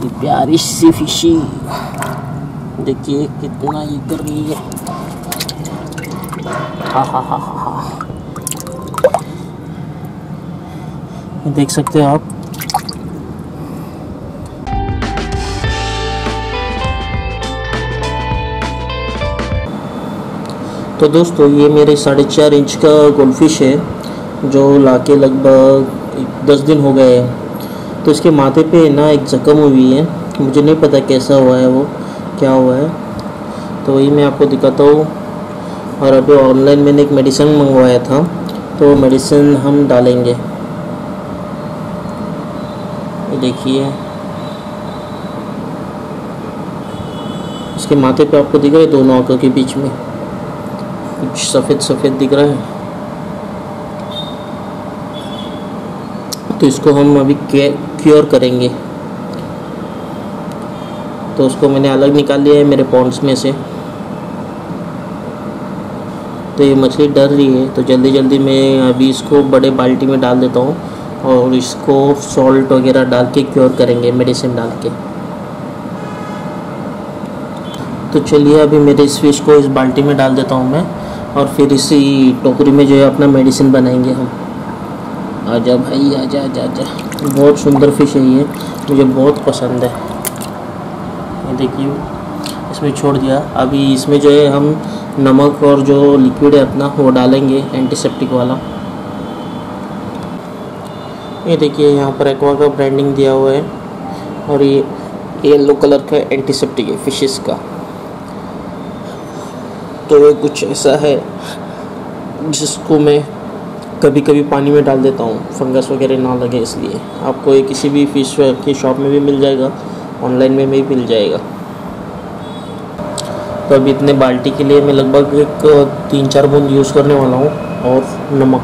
मेरी प्यारी सी फिशी। देखिए कितना ये कर रही है। हा हा हा हा देख सकते हो आप। तो दोस्तों, ये मेरे साढ़े चार इंच का गोल्डफिश है, जो लाके लगभग दस दिन हो गए हैं। तो इसके माथे पे ना एक ज़ख्म हुई है। मुझे नहीं पता कैसा हुआ है वो, क्या हुआ है। तो वही मैं आपको दिखाता हूँ। और अभी ऑनलाइन मैंने एक मेडिसिन मंगवाया था तो मेडिसिन हम डालेंगे। देखिए। इसके माथे पे आपको दिख रहा है दोनों आँखों के बीच में। कुछ सफ़ेद सफ़ेद दिख रहा है। तो इसको हम अभी क्योर करेंगे। तो उसको मैंने अलग निकाल लिया है मेरे पॉन्ड्स में से। तो ये मछली डर रही है तो जल्दी जल्दी मैं अभी इसको बड़े बाल्टी में डाल देता हूँ और इसको सॉल्ट वगैरह डाल के क्योर करेंगे मेडिसिन डाल के। तो चलिए अभी मेरे इस फ़िश को इस बाल्टी में डाल देता हूँ मैं और फिर इसी टोकरी में जो है अपना मेडिसिन बनाएँगे हम। आजा भाई आजा आजा आजा बहुत सुंदर फ़िश है ये। मुझे बहुत पसंद है। ये देखिए, इसमें छोड़ दिया। अभी इसमें जो है, हम नमक और जो लिक्विड है अपना, वो डालेंगे एंटीसेप्टिक वाला। ये देखिए, यहाँ पर एक्वा का ब्रांडिंग दिया हुआ है। और ये येलो कलर का एंटीसेप्टिक है फिशेस का। तो ये कुछ ऐसा है, जिसको मैं कभी कभी पानी में डाल देता हूँ। फंगस वगैरह ना लगे इसलिए। आपको ये किसी भी फ़िश की शॉप में भी मिल जाएगा। ऑनलाइन में भी मिल जाएगा। तो अभी इतने बाल्टी के लिए मैं लगभग एक तीन चार बूंद यूज़ करने वाला हूँ और नमक।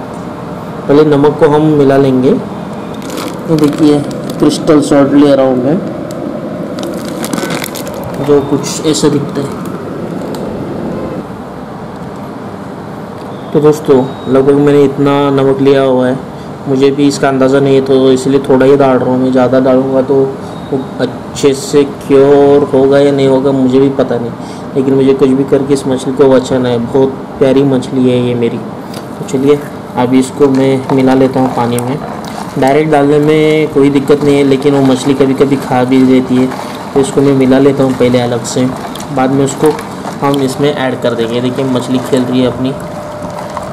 पहले नमक को हम मिला लेंगे। ये देखिए क्रिस्टल सॉल्ट ले रहा हूँ मैं। जो कुछ ऐसा दिखता है। तो दोस्तों, लगभग मैंने इतना नमक लिया हुआ है। मुझे भी इसका अंदाज़ा नहीं है तो इसलिए थोड़ा ही डाल रहा हूँ मैं। ज़्यादा डालूँगा तो अच्छे से क्योर होगा या नहीं होगा, मुझे भी पता नहीं। लेकिन मुझे कुछ भी करके इस मछली को बचाना है। बहुत प्यारी मछली है ये मेरी। तो चलिए अभी इसको मैं मिला लेता हूँ पानी में। डायरेक्ट डालने में कोई दिक्कत नहीं है, लेकिन वो मछली कभी कभी खा भी देती है। तो इसको मैं मिला लेता हूँ पहले अलग से। बाद में उसको हम इसमें ऐड कर देंगे। देखिए, मछली खेल रही है अपनी।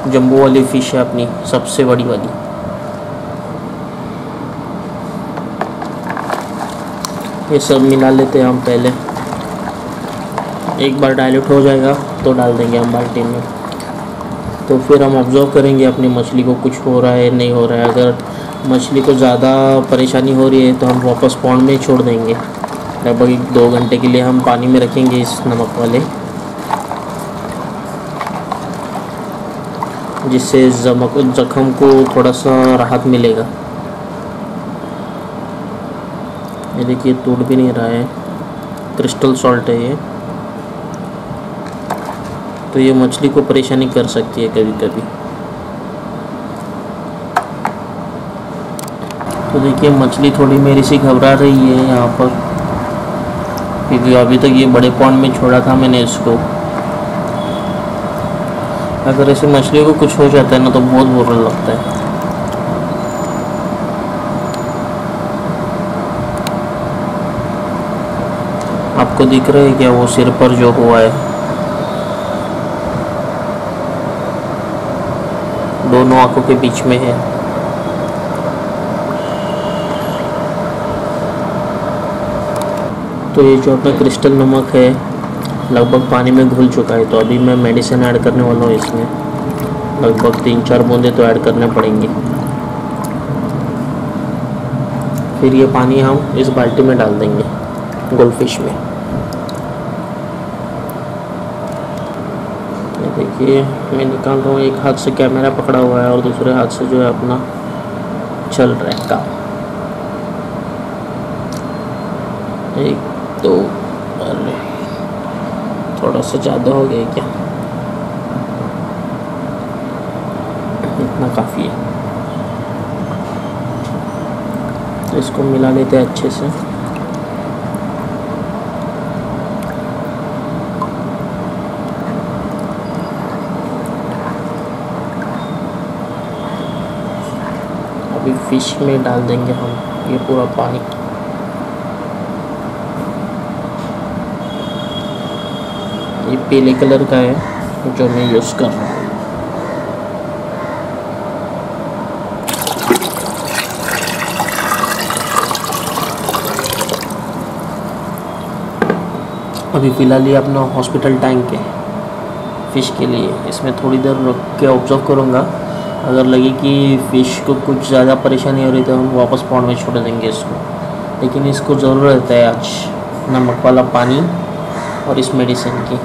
जम्बो वाली फ़िश है अपनी, सबसे बड़ी वाली। ये सब मिला लेते हैं हम पहले। एक बार डायल्यूट हो जाएगा तो डाल देंगे हम बाल्टी में। तो फिर हम ऑब्ज़र्व करेंगे अपनी मछली को, कुछ हो रहा है, नहीं हो रहा है। अगर मछली को ज़्यादा परेशानी हो रही है तो हम वापस पौंड में छोड़ देंगे। लगभग दो घंटे के लिए हम पानी में रखेंगे इस नमक वाले। जिससे जख्म को थोड़ा सा राहत मिलेगा। ये देखिए, टूट भी नहीं रहा है। क्रिस्टल सॉल्ट है ये। तो ये मछली को परेशानी कर सकती है कभी कभी तो देखिए, मछली थोड़ी मेरी सी घबरा रही है यहाँ पर। क्योंकि अभी तक ये बड़े पॉन्ड में छोड़ा था मैंने इसको। अगर ऐसे मछली को कुछ हो जाता है ना तो बहुत बुरा लगता है। आपको दिख रहा है क्या वो सिर पर जो हुआ है? दोनों आँखों के बीच में है। तो ये जो अपना क्रिस्टल नमक है लगभग पानी में घुल चुका है तो अभी मैं मेडिसिन ऐड करने वाला हूँ इसमें। लगभग तीन चार बूंदे तो ऐड करने पड़ेंगे। फिर ये पानी हम इस बाल्टी में डाल देंगे गोल्डफिश में। देखिए, मैं निकाल रहा हूँ, एक हाथ से कैमरा पकड़ा हुआ है और दूसरे हाथ से जो है अपना चल रहा है काम। एक थोड़ा सा ज़्यादा हो गया क्या? इतना काफ़ी है। तो इसको मिला लेते हैं अच्छे से। अभी फ़िश में डाल देंगे हम, ये पूरा पानी। ये पीले कलर का है, जो मैं यूज़ कर रहा हूँ। अभी फ़िलहाल ये अपना हॉस्पिटल टैंक है फ़िश के लिए। इसमें थोड़ी देर रुक के ऑब्ज़र्व करूँगा। अगर लगे कि फ़िश को कुछ ज़्यादा परेशानी हो रही तो हम वापस पौंड में छोड़ देंगे इसको। लेकिन इसको ज़रूरत है आज, नमक वाला पानी और इस मेडिसिन की।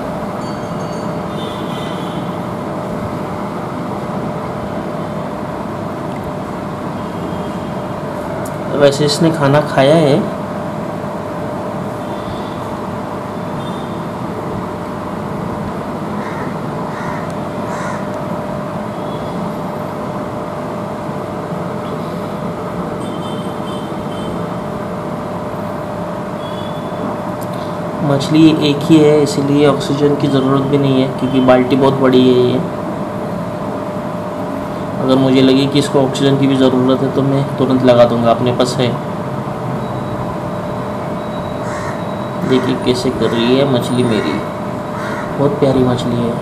वैसे इसने खाना खाया है। मछली एक ही है, इसीलिए ऑक्सीजन की ज़रूरत भी नहीं है, क्योंकि बाल्टी बहुत बड़ी है ये। अगर मुझे लगे कि इसको ऑक्सीजन की भी ज़रूरत है तो मैं तुरंत लगा दूँगा। अपने पास है। देखिए कैसे कर रही है मछली मेरी। बहुत प्यारी मछली है।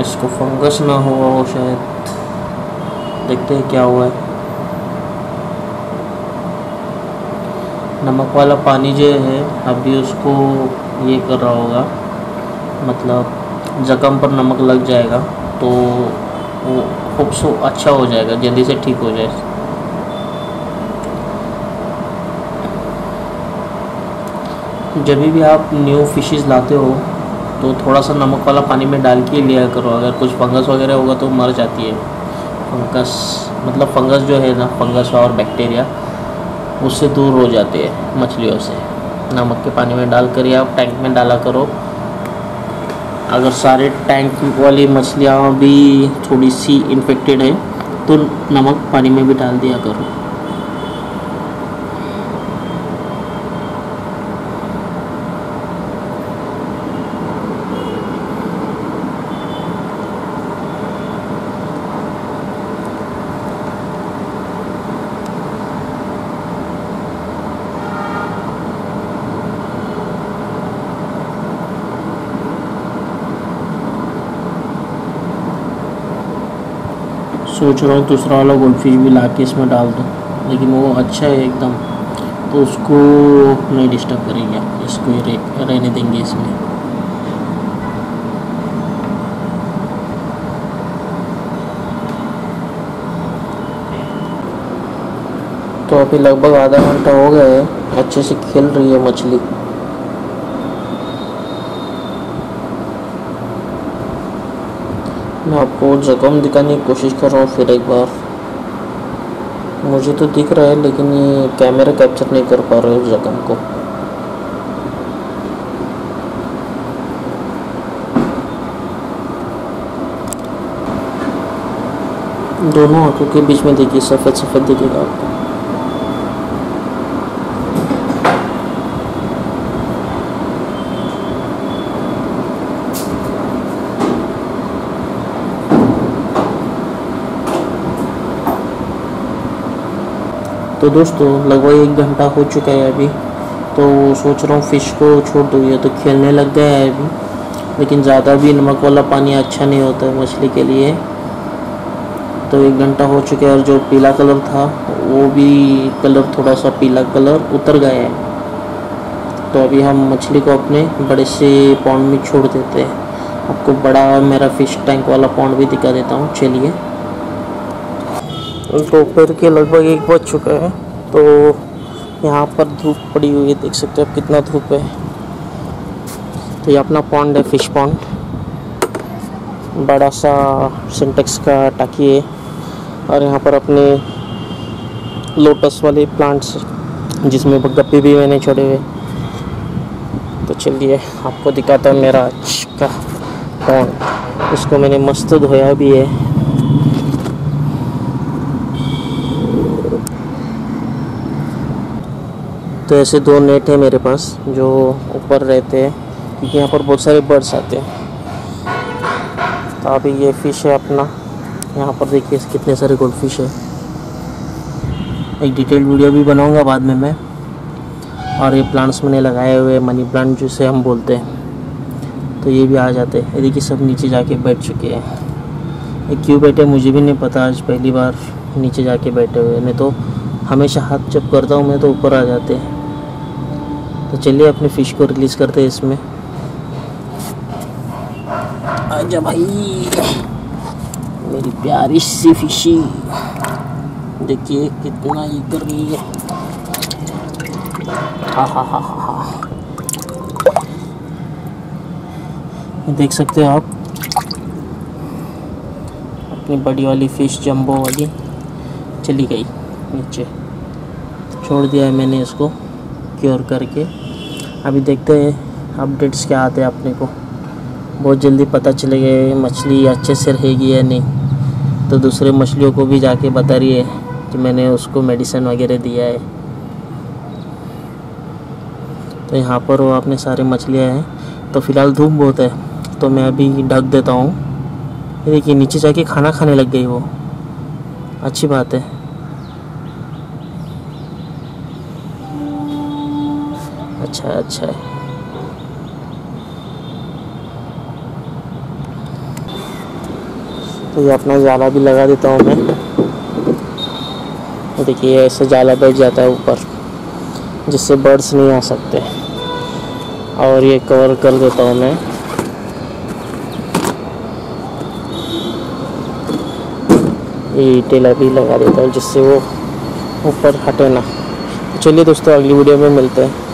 इसको फंगस ना हुआ हो शायद। देखते हैं क्या हुआ है। नमक वाला पानी जो है, अभी उसको ये कर रहा होगा। मतलब ज़ख़म पर नमक लग जाएगा तो वो खूब सो अच्छा हो जाएगा, जल्दी से ठीक हो जाए। जब भी आप न्यू फिशेस लाते हो तो थोड़ा सा नमक वाला पानी में डाल के लिया करो। अगर कुछ फंगस वगैरह होगा तो मर जाती है। फंगस मतलब फंगस जो है ना फंगस और बैक्टीरिया उससे दूर हो जाते हैं मछलियों से। नमक के पानी में डाल कर या टैंक में डाला करो। अगर सारे टैंक वाली मछलियाँ भी थोड़ी सी इन्फेक्टेड है तो नमक पानी में भी डाल दिया करो। सोच रहा हूँ, दूसरा वाला गोल्डफिश भी ला के इसमें डाल दूँ, लेकिन वो अच्छा है एकदम। तो उसको नहीं डिस्टर्ब करेंगे, इसको ही रहने देंगे इसमें। तो अभी लगभग आधा घंटा हो गया है, अच्छे से खेल रही है मछली। मैं आपको जख्म दिखाने की कोशिश कर रहा हूँ फिर एक बार। मुझे तो दिख रहा है, लेकिन ये कैमरा कैप्चर नहीं कर पा रहा है उस जख्म को। दोनों आँखों के बीच में देखिए सफ़ेद सफ़ेद दिखेगा आपको। तो दोस्तों, लगभग एक घंटा हो चुका है अभी। तो सोच रहा हूँ फ़िश को छोड़ दूँ, ये तो खेलने लग गया है अभी। लेकिन ज़्यादा भी नमक वाला पानी अच्छा नहीं होता है मछली के लिए। तो एक घंटा हो चुका है और जो पीला कलर था, वो भी कलर थोड़ा सा पीला कलर उतर गया है। तो अभी हम मछली को अपने बड़े से पौंड में छोड़ देते हैं। आपको बड़ा मेरा फ़िश टैंक वाला पौंड भी दिखा देता हूँ, चलिए। दोपहर के लगभग एक बज चुका है। तो यहाँ पर धूप पड़ी हुई है, देख सकते हो आप कितना धूप है। तो ये अपना पॉन्ड है फ़िश पॉन्ड बड़ा सा सिंटेक्स का टाकी है। और यहाँ पर अपने लोटस वाले प्लांट्स जिसमें गप्पे भी मैंने छोड़े हुए। तो चलिए, आपको दिखाता हूँ मेरा का पॉन्ड उसको मैंने मस्त धोया भी है। तो ऐसे दो नेट है मेरे पास, जो ऊपर रहते हैं, क्योंकि यहाँ पर बहुत सारे बर्ड्स आते हैं। तो अभी ये फ़िश है अपना। यहाँ पर देखिए कितने सारे गोल्ड फ़िश है। एक डिटेल वीडियो भी बनाऊँगा बाद में मैं। और ये प्लांट्स मैंने लगाए हुए मनी प्लांट जिसे हम बोलते हैं। तो ये भी आ जाते हैं। देखिए सब नीचे जाके बैठ चुके हैं। ये क्यों बैठे मुझे भी नहीं पता, आज पहली बार नीचे जाके बैठे हुए नहीं तो हमेशा हाथ जब करता हूँ मैं तो ऊपर आ जाते हैं। तो चलिए अपने फ़िश को रिलीज़ करते हैं इसमें। आजा भाई। मेरी प्यारी सी फिशी देखिए कितना ये कर रही है। हा हा हा हा हा। देख सकते हो आप। अपनी बड़ी वाली फ़िश जंबो वाली। चली गई नीचे। छोड़ दिया है मैंने इसको। क्योर करके। अभी देखते हैं अपडेट्स क्या आते हैं अपने को। बहुत जल्दी पता चलेगा मछली अच्छे से रहेगी या नहीं। तो दूसरे मछलियों को भी जाके बता रही है कि मैंने उसको मेडिसिन वगैरह दिया है। तो यहाँ पर वो अपने सारे मछलियाँ हैं। तो फ़िलहाल धूप बहुत है तो मैं अभी ढक देता हूँ। देखिए, नीचे जाके खाना खाने लग गई वो। अच्छी बात है। अच्छा अच्छा। तो ये अपना जाला भी लगा देता हूँ मैं। देखिए ऐसे जाला बैठ जाता है ऊपर, जिससे बर्ड्स नहीं आ सकते। और ये कवर कर देता हूँ मैं। ये टेलर भी लगा देता हूँ, जिससे वो ऊपर हटे ना। चलिए दोस्तों, अगली वीडियो में मिलते हैं।